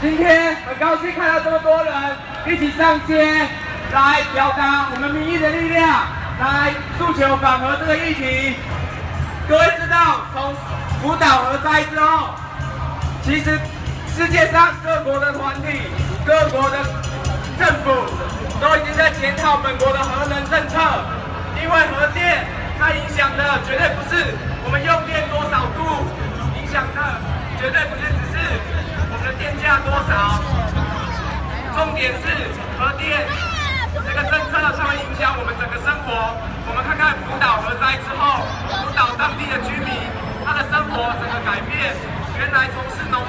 今天很高兴看到这么多人一起上街来表达我们民意的力量，来诉求反核这个议题。各位知道，从福岛核灾之后，其实世界上各国的团体、各国的政府都已经在检讨本国的核能政策，因为核电它影响的绝对不是我们用电多少度，影响的绝对不是也是核电这个政策它会影响我们整个生活。我们看看福岛核灾之后，福岛当地的居民他的生活整个改变，原来从事农